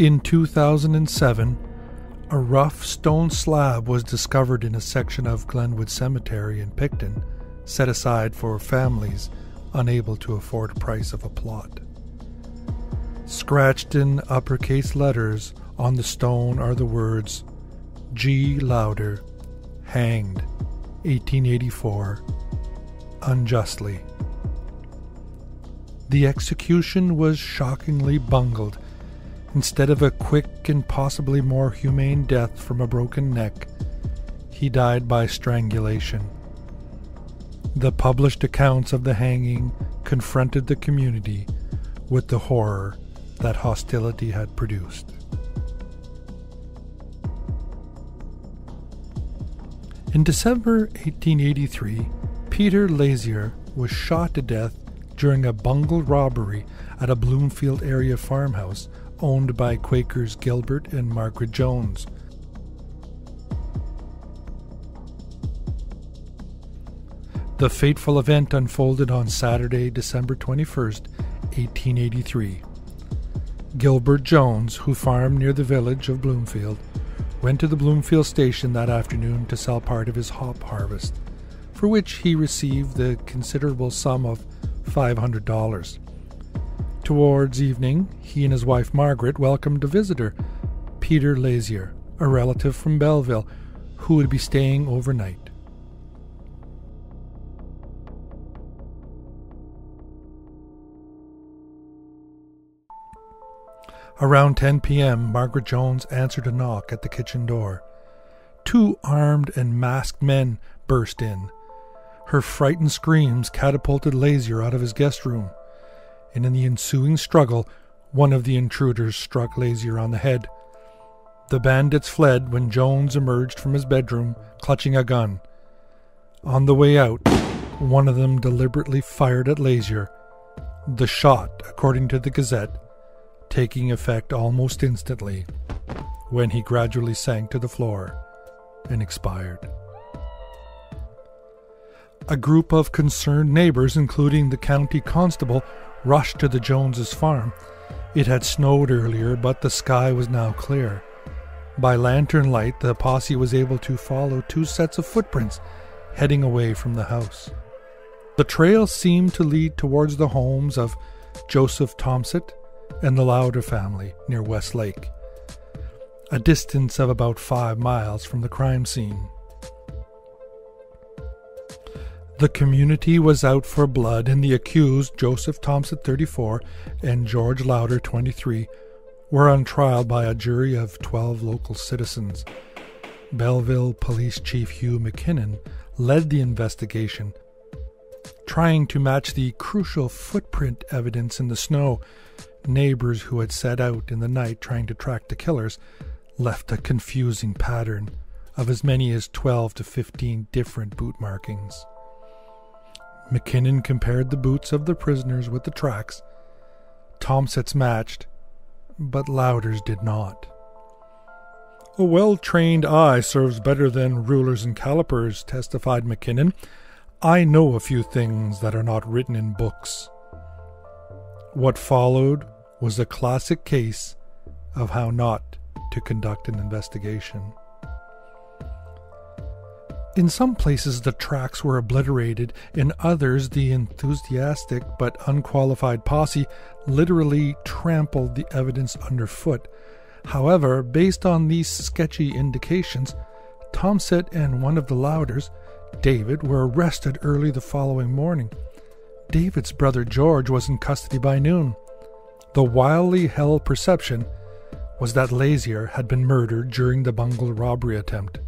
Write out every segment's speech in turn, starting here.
In 2007, a rough stone slab was discovered in a section of Glenwood Cemetery in Picton, set aside for families unable to afford a price of a plot. Scratched in uppercase letters on the stone are the words G. Lauder, hanged, 1884, unjustly. The execution was shockingly bungled. Instead of a quick and possibly more humane death from a broken neck, he died by strangulation. The published accounts of the hanging confronted the community with the horror that hostility had produced. In December 1883, Peter Lazier was shot to death during a bungled robbery at a Bloomfield area farmhouse owned by Quakers Gilbert and Margaret Jones. The fateful event unfolded on Saturday, December 21st, 1883. Gilbert Jones, who farmed near the village of Bloomfield, went to the Bloomfield station that afternoon to sell part of his hop harvest, for which he received the considerable sum of $500. Towards evening, he and his wife Margaret welcomed a visitor, Peter Lazier, a relative from Belleville, who would be staying overnight. Around 10 p.m., Margaret Jones answered a knock at the kitchen door. Two armed and masked men burst in. Her frightened screams catapulted Lazier out of his guest room, and in the ensuing struggle, one of the intruders struck Lazier on the head. The bandits fled when Jones emerged from his bedroom, clutching a gun. On the way out, one of them deliberately fired at Lazier. The shot, according to the Gazette, taking effect almost instantly when he gradually sank to the floor and expired. A group of concerned neighbors, including the county constable, rushed to the Joneses' farm. It had snowed earlier, but the sky was now clear. By lantern light, the posse was able to follow two sets of footprints heading away from the house. The trail seemed to lead towards the homes of Joseph Tomsett and the Lauder family near West Lake, a distance of about five miles from the crime scene. The community was out for blood, and the accused, Joseph Thompson, 34, and George Lauder, 23, were on trial by a jury of 12 local citizens. Belleville Police Chief Hugh McKinnon led the investigation, trying to match the crucial footprint evidence in the snow Neighbors who had set out in the night trying to track the killers left a confusing pattern of as many as 12 to 15 different boot markings. McKinnon compared the boots of the prisoners with the tracks. Tomsett's matched, but Lauders did not. A well trained eye serves better than rulers and calipers, testified McKinnon. I know a few things that are not written in books. What followed was a classic case of how not to conduct an investigation. In some places, the tracks were obliterated, in others, the enthusiastic but unqualified posse literally trampled the evidence underfoot. However, based on these sketchy indications, Tomsett and one of the Lauders, David, were arrested early the following morning. David's brother George was in custody by noon. The wildly held perception was that Lazier had been murdered during the bungle robbery attempt.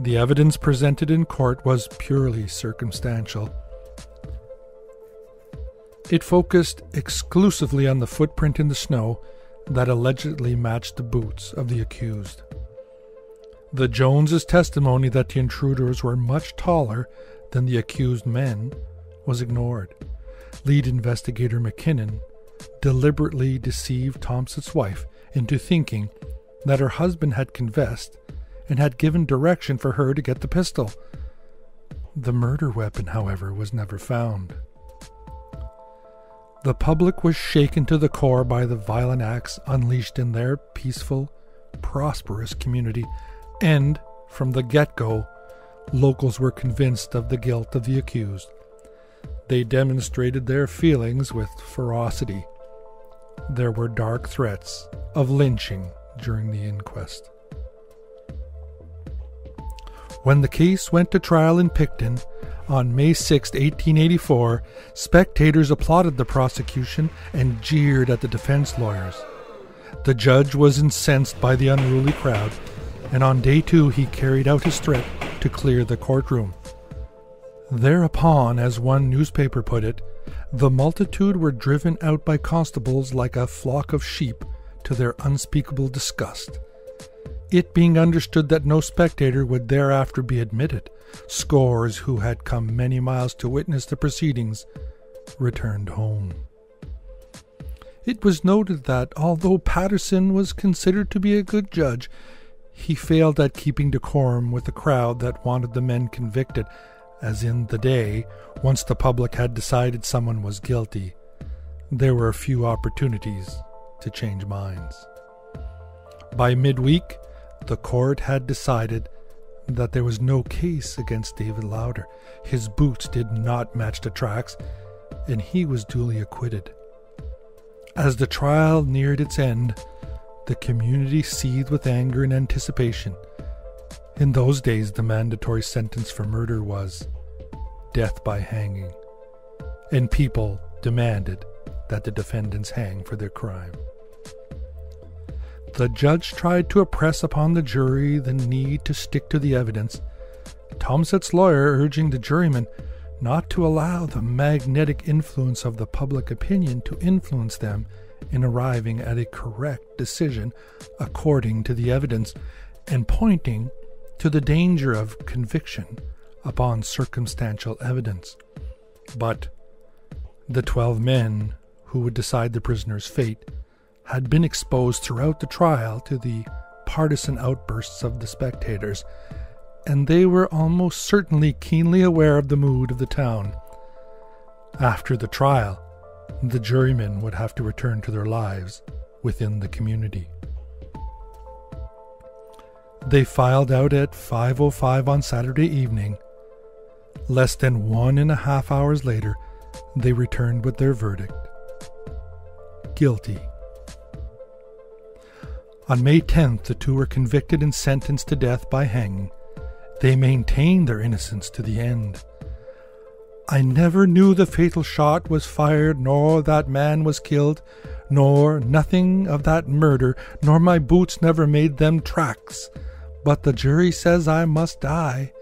The evidence presented in court was purely circumstantial. It focused exclusively on the footprint in the snow that allegedly matched the boots of the accused. The Joneses' testimony that the intruders were much taller than the accused men was ignored. Lead investigator McKinnon deliberately deceived Thompson's wife into thinking that her husband had confessed and had given direction for her to get the pistol. The murder weapon, however, was never found. The public was shaken to the core by the violent acts unleashed in their peaceful, prosperous community, and from the get go, locals were convinced of the guilt of the accused. They demonstrated their feelings with ferocity. There were dark threats of lynching during the inquest. When the case went to trial in Picton on May 6, 1884, spectators applauded the prosecution and jeered at the defense lawyers. The judge was incensed by the unruly crowd, and on day two he carried out his threat to clear the courtroom. Thereupon, as one newspaper put it, the multitude were driven out by constables like a flock of sheep to their unspeakable disgust. It being understood that no spectator would thereafter be admitted, scores who had come many miles to witness the proceedings returned home. It was noted that although Patterson was considered to be a good judge, he failed at keeping decorum with the crowd that wanted the men convicted, as in the day, once the public had decided someone was guilty, there were few opportunities to change minds. By midweek, the court had decided that there was no case against David Lauder. His boots did not match the tracks, and he was duly acquitted. As the trial neared its end, the community seethed with anger and anticipation. In those days, the mandatory sentence for murder was death by hanging, and people demanded that the defendants hang for their crime. The judge tried to impress upon the jury the need to stick to the evidence, Tomsett's lawyer urging the jurymen not to allow the magnetic influence of the public opinion to influence them in arriving at a correct decision according to the evidence, and pointing to the danger of conviction upon circumstantial evidence. But the twelve men who would decide the prisoner's fate had been exposed throughout the trial to the partisan outbursts of the spectators, and they were almost certainly keenly aware of the mood of the town. After the trial, the jurymen would have to return to their lives within the community. They filed out at 5:05 on Saturday evening. Less than one and a half hours later, they returned with their verdict. Guilty. On May 10th, the two were convicted and sentenced to death by hanging. They maintained their innocence to the end. I never knew the fatal shot was fired, nor that man was killed, nor nothing of that murder, nor my boots never made them tracks. But the jury says I must die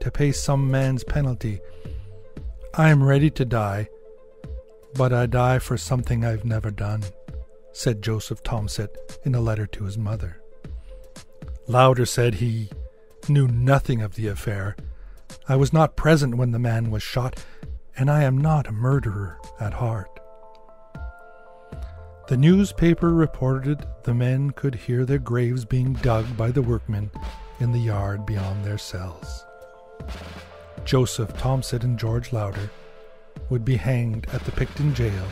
to pay some man's penalty. I am ready to die, but I die for something I've never done said Joseph Tomsett in a letter to his mother. Lauder said he knew nothing of the affair. I was not present when the man was shot, and I am not a murderer at heart. The newspaper reported the men could hear their graves being dug by the workmen in the yard beyond their cells. Joseph Tomsett and George Lauder would be hanged at the Picton jail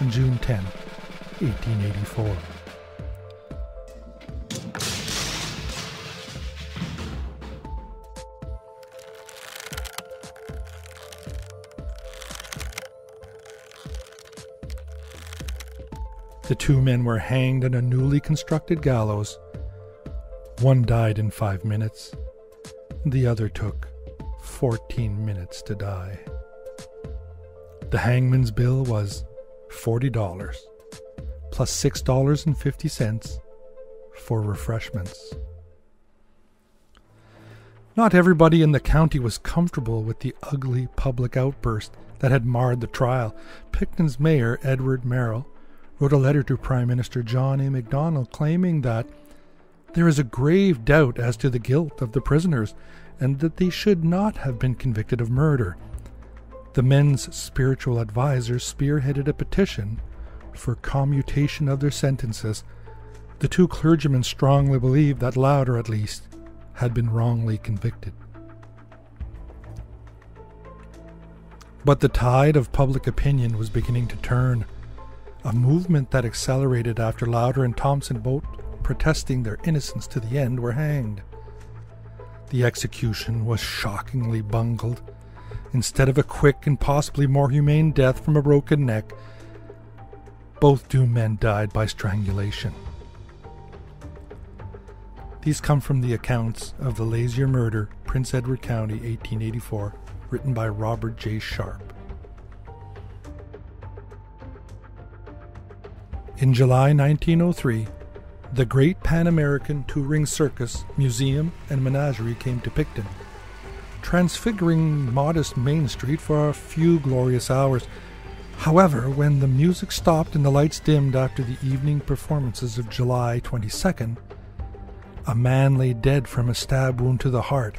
on June 10, 1884. The two men were hanged on a newly constructed gallows. One died in five minutes. The other took 14 minutes to die. The hangman's bill was $40 plus $6.50 for refreshments. Not everybody in the county was comfortable with the ugly public outburst that had marred the trial. Picton's mayor, Edward Merrill, wrote a letter to Prime Minister John A. Macdonald claiming that there is a grave doubt as to the guilt of the prisoners and that they should not have been convicted of murder. The men's spiritual advisers spearheaded a petition for commutation of their sentences, the two clergymen strongly believed that Lauder, at least, had been wrongly convicted. But the tide of public opinion was beginning to turn, a movement that accelerated after Lauder and Thompson, both protesting their innocence to the end, were hanged. The execution was shockingly bungled. Instead of a quick and possibly more humane death from a broken neck, both doomed men died by strangulation. These come from the accounts of the Lazier murder, Prince Edward County, 1884, written by Robert J. Sharpe. In July 1903, the Great Pan American Touring Circus, Museum, and Menagerie came to Picton, transfiguring modest Main Street for a few glorious hours. However, when the music stopped and the lights dimmed after the evening performances of July 22nd, a man lay dead from a stab wound to the heart,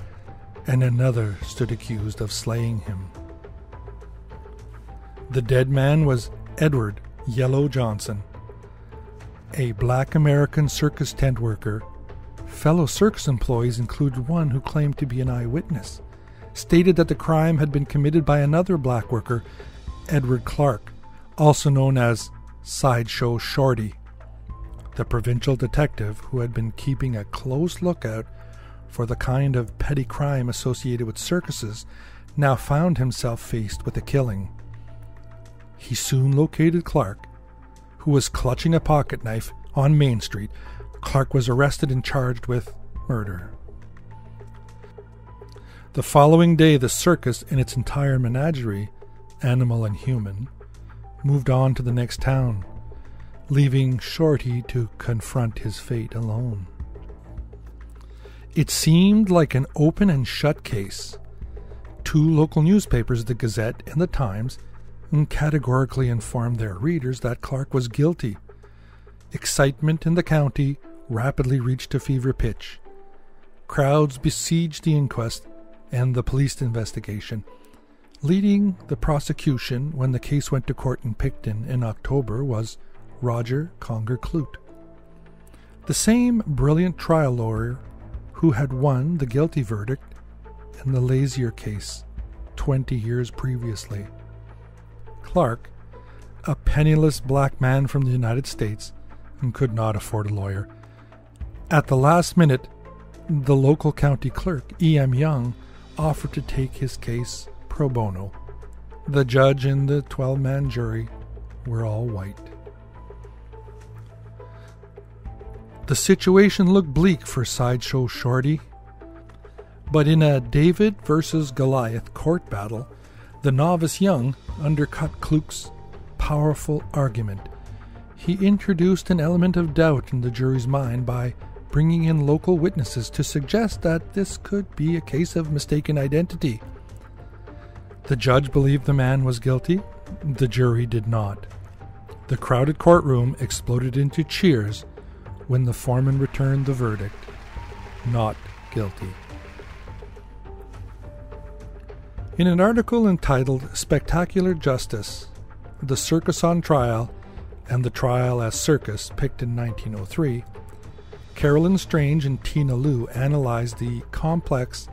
and another stood accused of slaying him. The dead man was Edward Yellow Johnson, a black American circus tent worker. Fellow circus employees included one who claimed to be an eyewitness, stated that the crime had been committed by another black worker, Edward Clark, also known as Sideshow Shorty. The provincial detective, who had been keeping a close lookout for the kind of petty crime associated with circuses, now found himself faced with a killing. He soon located Clark, who was clutching a pocket knife on Main Street. Clark was arrested and charged with murder. The following day, the circus and its entire menagerie, animal and human, moved on to the next town leaving Shorty to confront his fate alone. It seemed like an open and shut case. Two local newspapers, the Gazette and the Times, categorically informed their readers that Clark was guilty. Excitement in the county rapidly reached a fever pitch. Crowds besieged the inquest and the police investigation. Leading the prosecution when the case went to court in Picton in October was Roger Conger Clute. The same brilliant trial lawyer who had won the guilty verdict in the Lazier case 20 years previously. Clark, a penniless black man from the United States and could not afford a lawyer. At the last minute, the local county clerk, E.M. Young, offered to take his case pro bono. The judge and the 12 man jury were all white. The situation looked bleak for Sideshow Shorty. But in a David versus Goliath court battle, the novice Young undercut Clute's powerful argument. He introduced an element of doubt in the jury's mind by bringing in local witnesses to suggest that this could be a case of mistaken identity. The judge believed the man was guilty, the jury did not. The crowded courtroom exploded into cheers when the foreman returned the verdict not guilty. In an article entitled Spectacular Justice The Circus on Trial and the Trial as Circus, Picton 1903, Carolyn Strange and Tina Loo analyzed the complex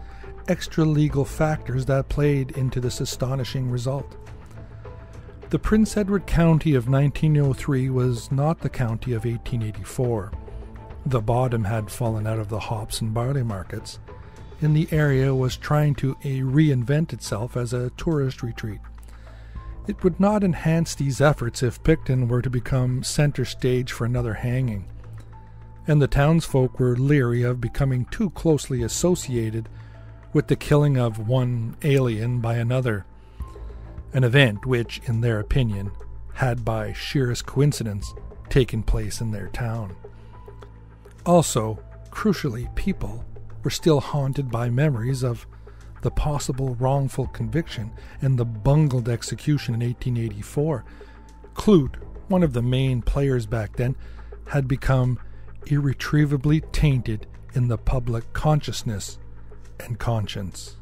extra legal factors that played into this astonishing result. The Prince Edward County of 1903 was not the county of 1884 the bottom had fallen out of the hops and barley markets, and the area was trying to eh, reinvent itself as a tourist retreat. It would not enhance these efforts if Picton were to become center stage for another hanging, and the townsfolk were leery of becoming too closely associated with the killing of one alien by another, an event which, in their opinion, had by sheerest coincidence taken place in their town. Also, crucially, people were still haunted by memories of the possible wrongful conviction and the bungled execution in 1884. Clute, one of the main players back then, had become irretrievably tainted in the public consciousness and conscience.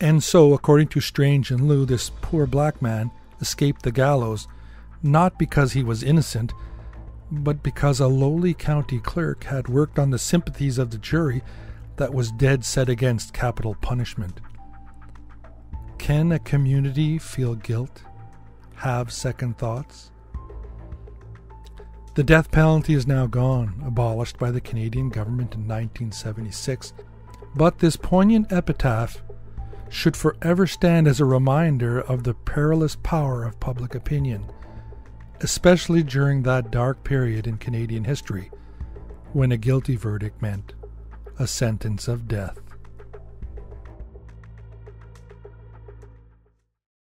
And so, according to Strange and Loo, this poor black man escaped the gallows, not because he was innocent, but because a lowly county clerk had worked on the sympathies of the jury that was dead set against capital punishment. Can a community feel guilt? Have second thoughts? The death penalty is now gone, abolished by the Canadian government in 1976, but this poignant epitaph should forever stand as a reminder of the perilous power of public opinion, especially during that dark period in Canadian history when a guilty verdict meant a sentence of death.